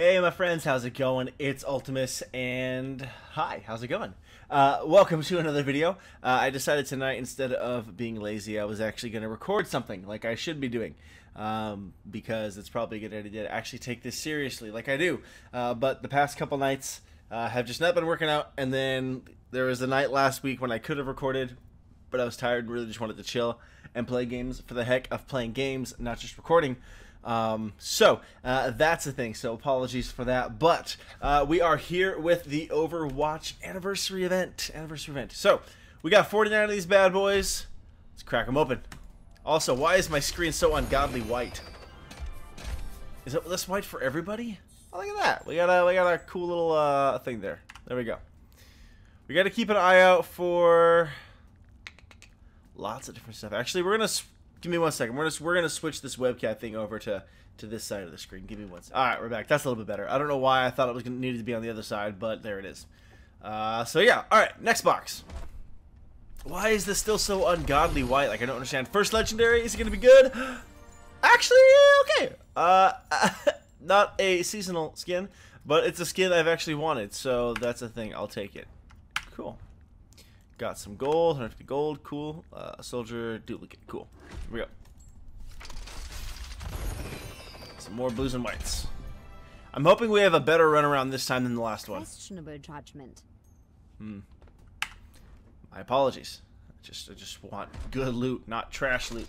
Hey, my friends, how's it going? It's Ultimus, and hi, how's it going? Uh, welcome to another video. Uh, I decided tonight, instead of being lazy, I was actually going to record something like I should be doing. Um, because it's probably a good idea to actually take this seriously, like I do. Uh, but the past couple nights uh, have just not been working out, and then there was a night last week when I could have recorded, but I was tired and really just wanted to chill and play games for the heck of playing games, not just recording. Um, so uh, that's the thing. So apologies for that, but uh, we are here with the Overwatch anniversary event. Anniversary event. So we got 49 of these bad boys. Let's crack them open. Also, why is my screen so ungodly white? Is it this white for everybody? Oh, look at that. We got a we got a cool little uh, thing there. There we go. We got to keep an eye out for lots of different stuff. Actually, we're gonna Give me one second. We're just we're gonna switch this webcam thing over to to this side of the screen. Give me one second. All right, we're back. That's a little bit better. I don't know why I thought it was gonna needed to be on the other side, but there it is. Uh, so yeah. All right, next box. Why is this still so ungodly white? Like I don't understand. First legendary is it gonna be good? Actually, okay. Uh, not a seasonal skin, but it's a skin I've actually wanted, so that's a thing. I'll take it. Cool. Got some gold, 150 gold, cool. Uh, soldier duplicate, cool. Here we go. Some more blues and whites. I'm hoping we have a better run around this time than the last one. Questionable judgment. Hmm. My apologies. I just I just want good loot, not trash loot.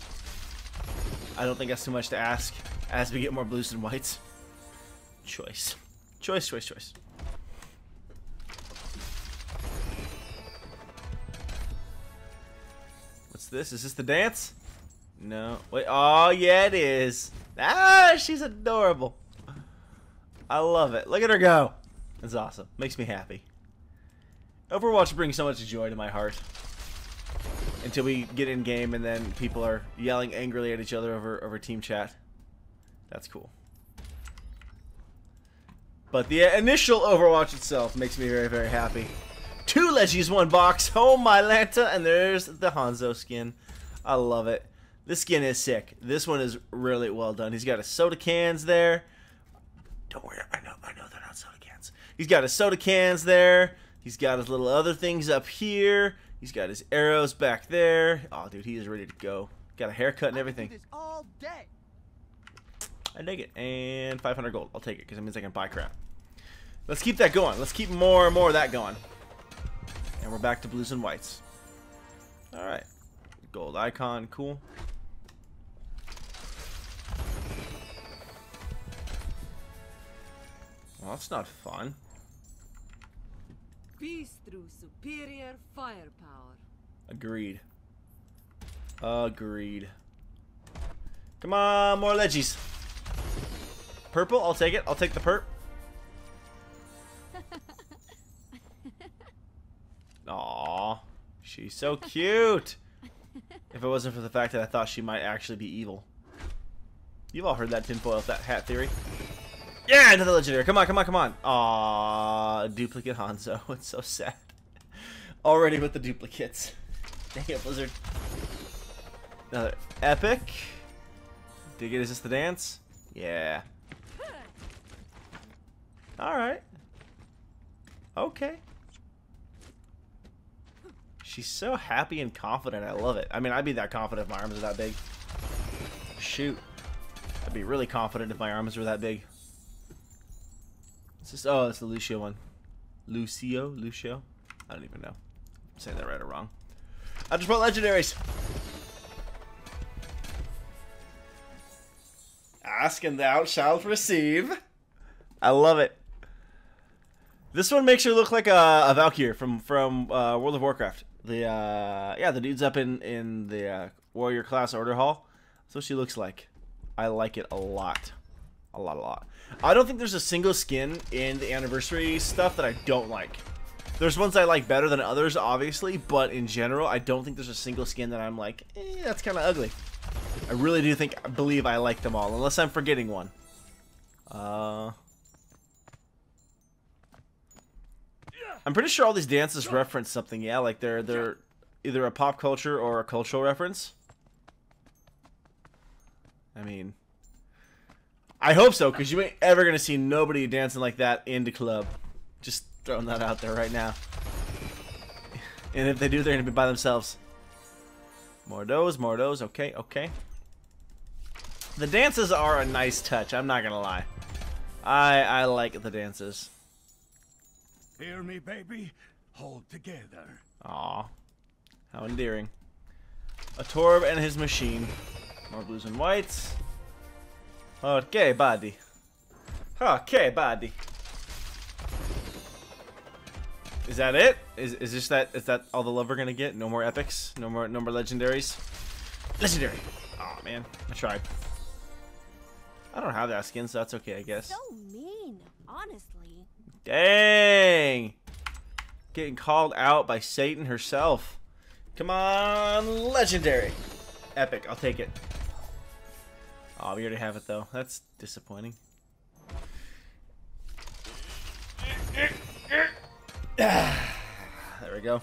I don't think that's too much to ask as we get more blues and whites. Choice. Choice, choice, choice. This? Is this the dance? No. Wait. Oh, yeah, it is. Ah, she's adorable. I love it. Look at her go. That's awesome. Makes me happy. Overwatch brings so much joy to my heart. Until we get in game and then people are yelling angrily at each other over, over team chat. That's cool. But the initial Overwatch itself makes me very, very happy. Two Legis, one box. Oh, my Lanta. And there's the Hanzo skin. I love it. This skin is sick. This one is really well done. He's got his soda cans there. Don't worry. I know, I know they're not soda cans. He's got his soda cans there. He's got his little other things up here. He's got his arrows back there. Oh, dude, he is ready to go. Got a haircut and everything. all day. I dig it. And 500 gold. I'll take it because it means I can buy crap. Let's keep that going. Let's keep more and more of that going. And we're back to blues and whites. Alright. Gold icon, cool. Well, that's not fun. Peace through superior firepower. Agreed. Agreed. Come on, more leggies. Purple, I'll take it. I'll take the perp. She's so cute. if it wasn't for the fact that I thought she might actually be evil. You've all heard that tinfoil that hat theory. Yeah, another legendary. Come on, come on, come on. Aw, duplicate Hanzo. It's so sad. Already with the duplicates. Dang it, Blizzard. Another epic. Dig it, is this the dance? Yeah. Alright. Okay. She's so happy and confident. I love it. I mean, I'd be that confident if my arms were that big. Shoot. I'd be really confident if my arms were that big. It's just, oh, it's the Lucio one. Lucio? Lucio? I don't even know. I'm saying that right or wrong. I just brought legendaries. Ask and thou shalt receive. I love it. This one makes her look like a, a Valkyrie from from uh, World of Warcraft. The uh, yeah, the dude's up in in the uh, warrior class order hall. That's what she looks like. I like it a lot, a lot, a lot. I don't think there's a single skin in the anniversary stuff that I don't like. There's ones I like better than others, obviously, but in general, I don't think there's a single skin that I'm like, eh, that's kind of ugly. I really do think, I believe I like them all, unless I'm forgetting one. Uh, I'm pretty sure all these dances reference something. Yeah, like they're they're either a pop culture or a cultural reference. I mean, I hope so, because you ain't ever going to see nobody dancing like that in the club. Just throwing that out there right now. And if they do, they're going to be by themselves. More those, more those. Okay, okay. The dances are a nice touch, I'm not going to lie. I I like the dances. Hear me, baby? Hold together. Aw. How endearing. A Torb and his machine. More blues and whites. Okay, buddy. Okay, buddy. Is that it? Is is this that is that all the love we're gonna get? No more epics? No more no more legendaries? Legendary! Oh man, I tried. I don't have that skin, so that's okay, I guess. So mean, honestly. Dang! Getting called out by Satan herself. Come on, legendary. Epic, I'll take it. Oh, we already have it though. That's disappointing. there we go.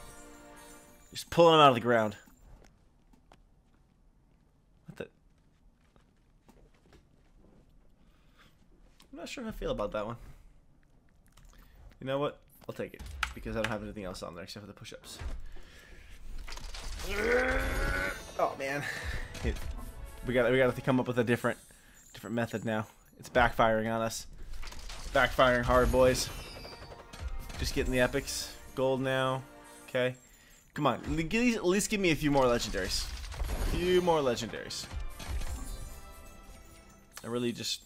Just pulling him out of the ground. What the? I'm not sure how I feel about that one. You know what? I'll take it because I don't have anything else on there except for the push-ups. Oh man, it, we got we got to come up with a different different method now. It's backfiring on us. Backfiring hard, boys. Just getting the epics. Gold now. Okay. Come on. At least give me a few more legendaries. A few more legendaries. I really just...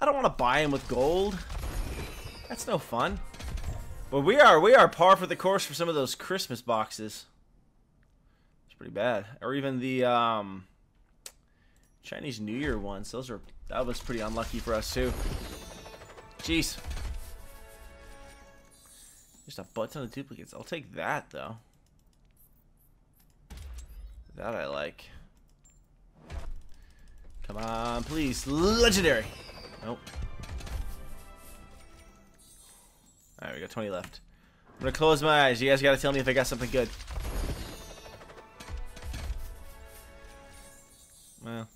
I don't want to buy him with gold. That's no fun. But we are we are par for the course for some of those Christmas boxes. It's pretty bad. Or even the um, Chinese New Year ones. Those are that was pretty unlucky for us too. Jeez. Just a butt ton of duplicates. I'll take that though. That I like. Come on, please. Legendary. Nope. Alright, we got 20 left. I'm gonna close my eyes. You guys gotta tell me if I got something good. Well,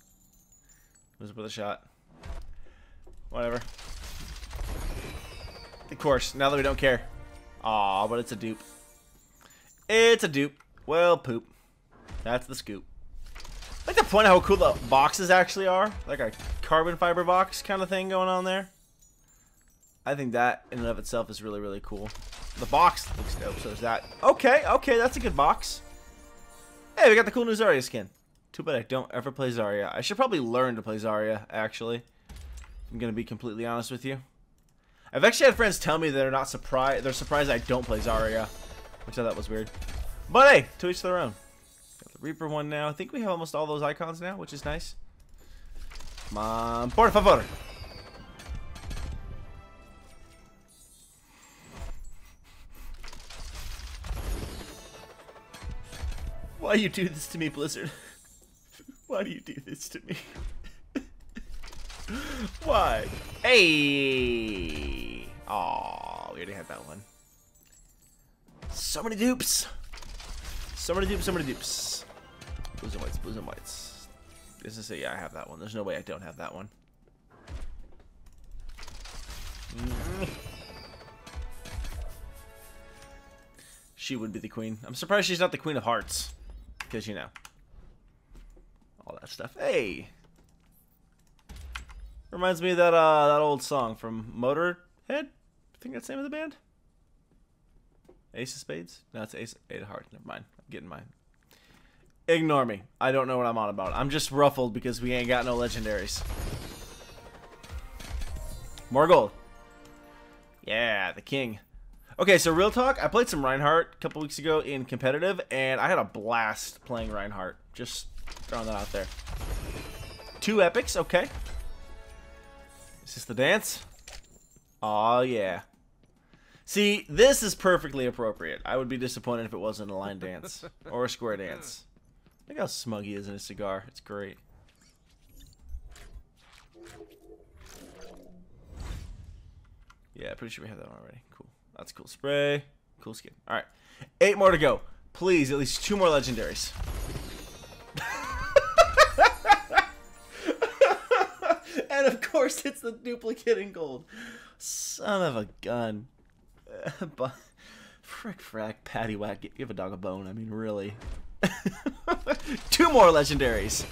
was with a shot. Whatever. Of course, now that we don't care. Aw, but it's a dupe. It's a dupe. Well, poop. That's the scoop. I like to point out how cool the boxes actually are. Like a carbon fiber box kind of thing going on there. I think that in and of itself is really, really cool. The box looks dope, so is that. Okay, okay, that's a good box. Hey, we got the cool new Zarya skin. Too bad I don't ever play Zarya. I should probably learn to play Zarya, actually. I'm to be completely honest with you. I've actually had friends tell me they're not surprised. They're surprised I don't play Zarya, which I thought was weird. But hey, to each their own. Got the Reaper one now. I think we have almost all those icons now, which is nice. Come on, por favor. Why you do this to me, Blizzard? Why do you do this to me? Why? Hey! Aw, we already had that one. So many dupes! So many dupes, so many dupes. Blues and whites, blues and whites. This is say, yeah, I have that one. There's no way I don't have that one. She would be the queen. I'm surprised she's not the queen of hearts. Because, you know, all that stuff. Hey! Reminds me of that, uh, that old song from Motorhead? I think that's the name of the band? Ace of Spades? No, it's Ace, Eight of Hearts. Never mind. I'm getting mine. Ignore me. I don't know what I'm on about. I'm just ruffled because we ain't got no legendaries. More gold. Yeah, the king. Okay, so real talk, I played some Reinhardt a couple weeks ago in competitive, and I had a blast playing Reinhardt. Just throwing that out there. Two epics, okay. Is this the dance? Oh yeah. See, this is perfectly appropriate. I would be disappointed if it wasn't a line dance or a square dance. Look how smug he is in his cigar. It's great. Yeah, pretty sure we have that one already. Cool. That's cool. Spray. Cool skin. All right. Eight more to go. Please, at least two more legendaries. And of course, it's the duplicate in gold. Son of a gun. but frick, frack, patty whack. Give a dog a bone. I mean, really. Two more legendaries.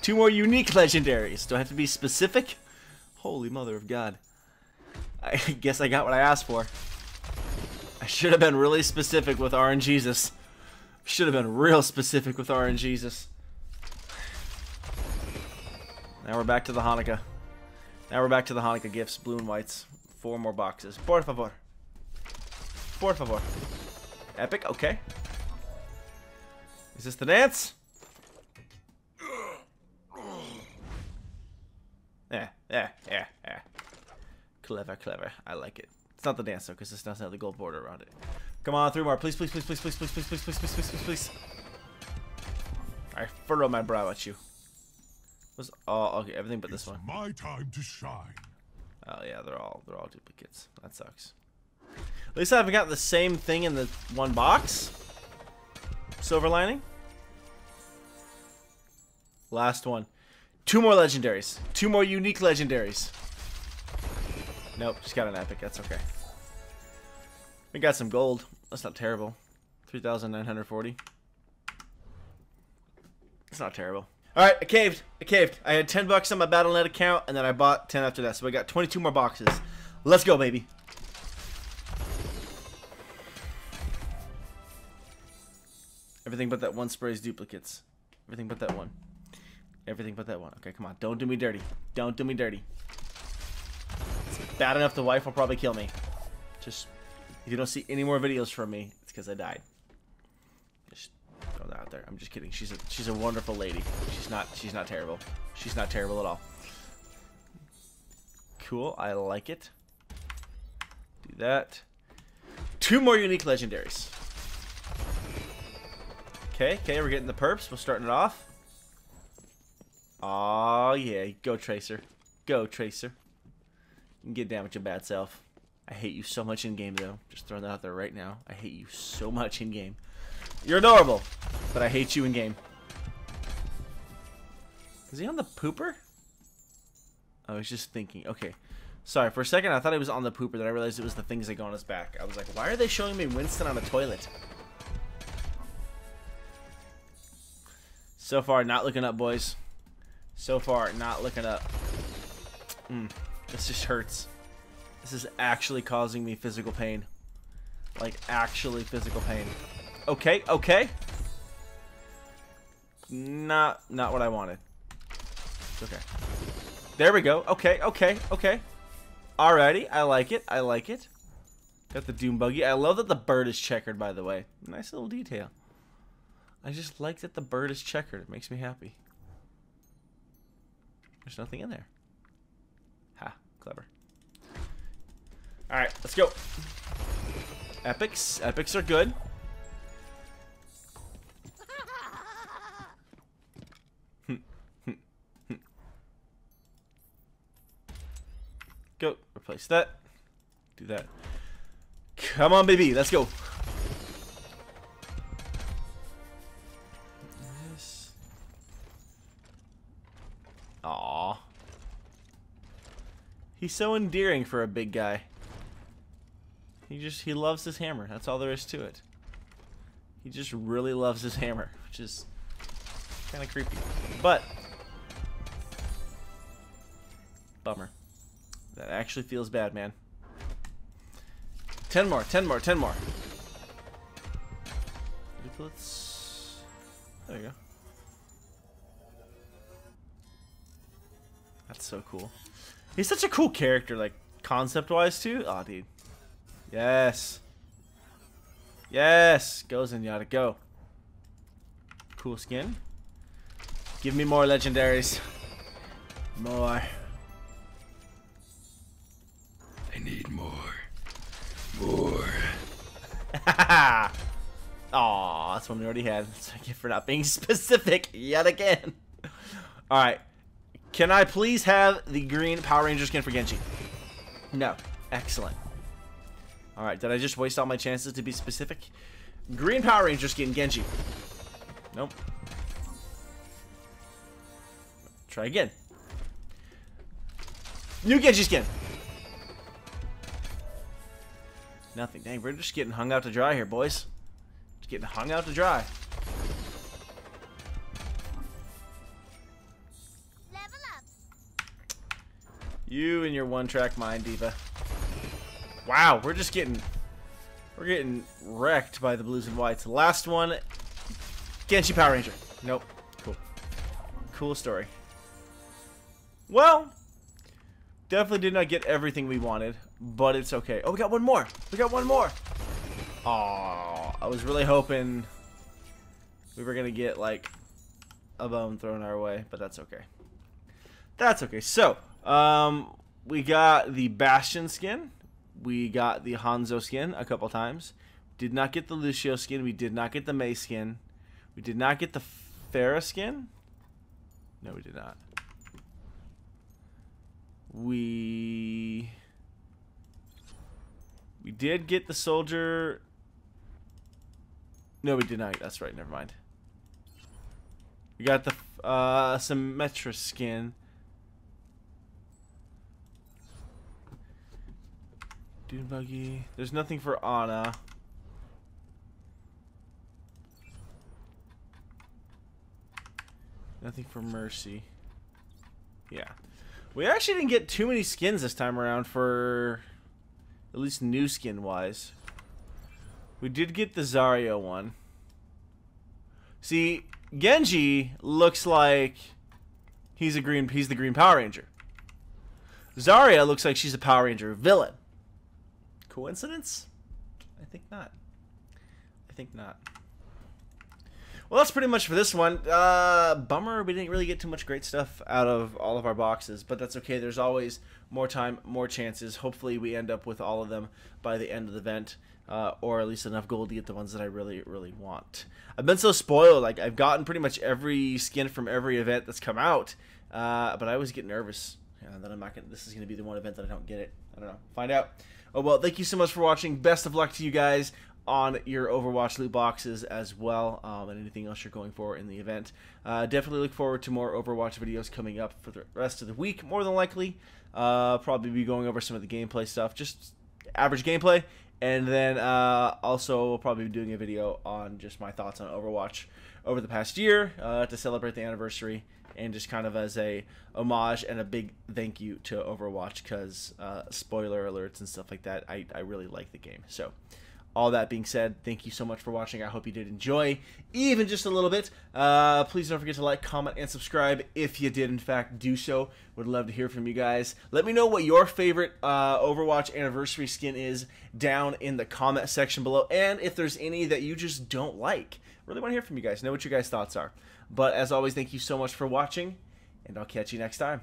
Two more unique legendaries. Do I have to be specific? Holy mother of God. I guess I got what I asked for. I should have been really specific with RNGesus. Should have been real specific with RNGesus. Now we're back to the Hanukkah. Now we're back to the Hanukkah gifts, blue and whites. Four more boxes. Por favor. Por favor. Epic, okay. Is this the dance? Yeah, yeah, yeah, yeah. Clever, clever. I like it. Not the dance though, because this doesn't have the gold border around it. Come on, three more. Please, please, please, please, please, please, please, please, please, please, please, please, please. I furrow my brow at you. Was oh okay, everything but this one. My time to shine. Oh yeah, they're all they're all duplicates. That sucks. At least I haven't got the same thing in the one box. Silver lining. Last one. Two more legendaries. Two more unique legendaries. Nope, just got an epic. That's okay. We got some gold. That's not terrible. 3,940. It's not terrible. Alright, I caved. I caved. I had 10 bucks on my Battle.net account, and then I bought 10 after that. So I got 22 more boxes. Let's go, baby. Everything but that one sprays duplicates. Everything but that one. Everything but that one. Okay, come on. Don't do me dirty. Don't do me dirty. It's bad enough the wife will probably kill me. Just, if you don't see any more videos from me, it's because I died. Just throw that out there. I'm just kidding. She's a she's a wonderful lady. She's not she's not terrible. She's not terrible at all. Cool. I like it. Do that. Two more unique legendaries. Okay, okay, we're getting the perps. We're starting it off. Oh yeah, go Tracer. Go Tracer. You can get down with your bad self. I hate you so much in game though. Just throwing that out there right now. I hate you so much in game. You're adorable, but I hate you in game. Is he on the pooper? I was just thinking. Okay. Sorry, for a second I thought he was on the pooper, then I realized it was the things that go on his back. I was like, why are they showing me Winston on a toilet? So far, not looking up, boys. So far, not looking up. Mm, this just hurts. This is actually causing me physical pain. Like, actually physical pain. Okay, okay. Not, not what I wanted. Okay. There we go. Okay, okay, okay. Alrighty, I like it. I like it. Got the Doom Buggy. I love that the bird is checkered, by the way. Nice little detail. I just like that the bird is checkered. It makes me happy. There's nothing in there. Ha, clever. Alright, let's go. Epics. Epics are good. Go. Replace that. Do that. Come on, baby. Let's go. Aw. He's so endearing for a big guy. He just, he loves his hammer. That's all there is to it. He just really loves his hammer, which is kind of creepy. But, bummer. That actually feels bad, man. Ten more, ten more, ten more. Let's. There you go. That's so cool. He's such a cool character, like concept-wise too. Oh, dude. Yes. Yes. Go Zenyatta. Go. Cool skin. Give me more legendaries. More. I need more. More. Aw, that's one we already had. Thank you for not being specific yet again. Alright. Can I please have the green Power Ranger skin for Genji? No. Excellent. Alright, did I just waste all my chances to be specific? Green Power Ranger skin, Genji. Nope. Try again. New Genji skin. Nothing. Dang, we're just getting hung out to dry here, boys. Just getting hung out to dry. Level up. You and your one-track mind, D.Va. Wow, we're just getting... We're getting wrecked by the blues and whites. Last one, Genji Power Ranger. Nope. Cool. Cool story. Well, definitely did not get everything we wanted, but it's okay. Oh, we got one more. We got one more. Aw, I was really hoping we were going to get, like, a bone thrown our way, but that's okay. That's okay. So, um, we got the Bastion skin. We got the Hanzo skin a couple times. Did not get the Lucio skin. We did not get the Mei skin. We did not get the Pharah skin. No, we did not. We we did get the soldier. No, we did not. That's right. Never mind. We got the uh, Symmetra skin. Dune buggy. There's nothing for Ana. Nothing for Mercy. Yeah. We actually didn't get too many skins this time around for at least new skin wise. We did get the Zarya one. See, Genji looks like he's a green he's the green Power Ranger. Zarya looks like she's a Power Ranger villain. Coincidence? I think not. I think not. Well, that's pretty much for this one. Uh, bummer, we didn't really get too much great stuff out of all of our boxes, but that's okay. There's always more time, more chances. Hopefully, we end up with all of them by the end of the event, uh, or at least enough gold to get the ones that I really, really want. I've been so spoiled. Like I've gotten pretty much every skin from every event that's come out, uh, but I always get nervous yeah, that I'm not gonna. This is gonna be the one event that I don't get it. I don't know. Find out. Oh well, thank you so much for watching. Best of luck to you guys on your Overwatch loot boxes as well, um, and anything else you're going for in the event. Uh, definitely look forward to more Overwatch videos coming up for the rest of the week, more than likely. Uh, probably be going over some of the gameplay stuff, just average gameplay, and then uh, also we'll probably be doing a video on just my thoughts on Overwatch over the past year uh, to celebrate the anniversary and just kind of as a homage and a big thank you to Overwatch because uh, spoiler alerts and stuff like that. I, I really like the game. So all that being said, thank you so much for watching. I hope you did enjoy, even just a little bit. Uh, please don't forget to like, comment, and subscribe if you did, in fact, do so. Would love to hear from you guys. Let me know what your favorite uh, Overwatch anniversary skin is down in the comment section below, and if there's any that you just don't like. Really want to hear from you guys. Know what your guys' thoughts are. But as always, thank you so much for watching, and I'll catch you next time.